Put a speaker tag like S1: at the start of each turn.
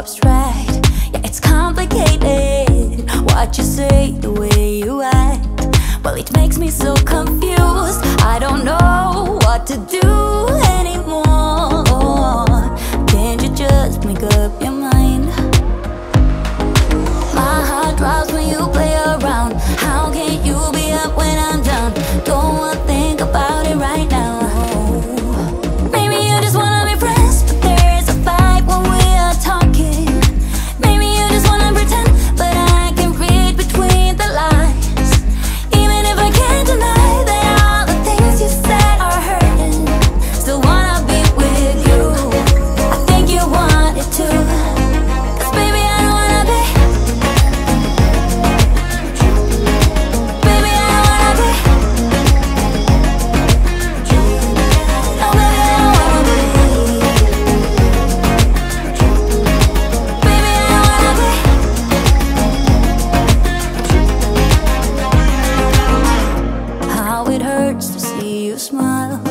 S1: abstract. Yeah, it's complicated. What you say, the way you act. Well, it makes me so confused. I don't know what to do. hurts to see you smile.